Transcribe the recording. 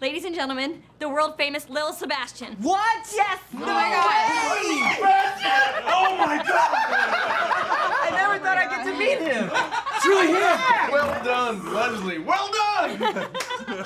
Ladies and gentlemen, the world famous Lil Sebastian. What? Yes! Oh my god! Sebastian! Oh my god! I never thought I'd get to meet him. It's really him. Well done, Leslie. Well done.